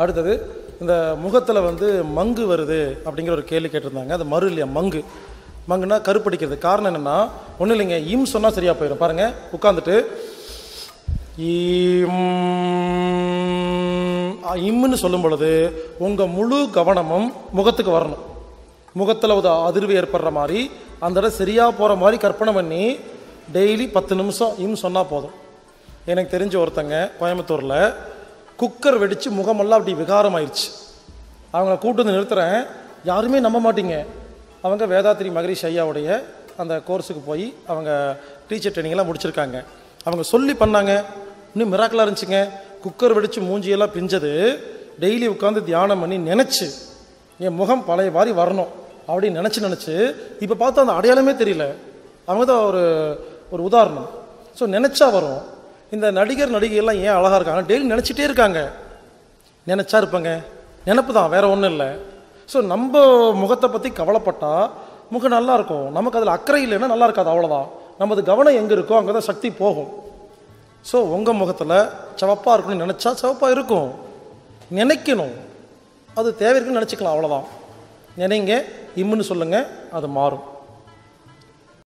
அடுத்தது இந்த முகத்தில் வந்து மங்கு வருது அப்படிங்கிற ஒரு கேள்வி கேட்டிருந்தாங்க. அது மறு இல்லையா? மங்கு. மங்குனா கருப்படிக்கிறது. காரணம் என்னென்னா ஒன்றும் இல்லைங்க. இம் சொன்னால் சரியாக போயிடும் பாருங்கள் உட்காந்துட்டு இம்முன்னு சொல்லும் பொழுது உங்கள் முழு கவனமும் முகத்துக்கு வரணும். முகத்தில் ஒரு அதிர்வு ஏற்படுற மாதிரி அந்த இடம் சரியாக போகிற மாதிரி கற்பனை பண்ணி டெய்லி பத்து நிமிஷம் இம் சொன்னால் போதும். எனக்கு தெரிஞ்ச ஒருத்தங்க கோயம்புத்தூரில் குக்கர் வெடித்து முகமெல்லாம் அப்படி விகாரம் ஆயிடுச்சு அவங்கள கூட்டு வந்து நிறுத்துகிறேன் யாருமே நம்ப மாட்டீங்க. அவங்க வேதாத்திரி மகரிஷ் ஐயாவுடைய அந்த கோர்ஸுக்கு போய் அவங்க டீச்சர் ட்ரைனிங்லாம் முடிச்சிருக்காங்க. அவங்க சொல்லி பண்ணாங்க. இன்னும் மிராக்கலாக இருந்துச்சுங்க. குக்கர் வெடித்து மூஞ்சியெல்லாம் பிஞ்சது. டெய்லி உட்காந்து தியானம் பண்ணி நினச்சி என் முகம் பழைய மாதிரி வரணும் அப்படின்னு நினச்சி நினச்சி இப்போ பார்த்தா அந்த அடையாளமே தெரியல. அவங்க தான் ஒரு ஒரு உதாரணம். ஸோ நினச்சா வரும். இந்த நடிகர் நடிகையெல்லாம் ஏன் அழகாக இருக்காங்க? டெய்லி நினச்சிட்டே இருக்காங்க. நினச்சா இருப்பாங்க. நினப்பு தான் வேற ஒன்றும் இல்லை. ஸோ நம்ம முகத்தை பற்றி கவலைப்பட்டால் முகம் நல்லா இருக்கும். நமக்கு அதில் அக்கறை இல்லைன்னா நல்லா இருக்காது அவ்வளோதான் நமது கவனம் எங்கே இருக்கோ அங்கே தான் சக்தி போகும். ஸோ உங்கள் முகத்தில் சிவப்பாக இருக்கணும்னு நினச்சா சிவப்பாக இருக்கும். நினைக்கணும். அது தேவை இருக்குன்னு நினச்சிக்கலாம் அவ்வளோதான் நினைங்க இம்முன்னு சொல்லுங்கள் அது மாறும்.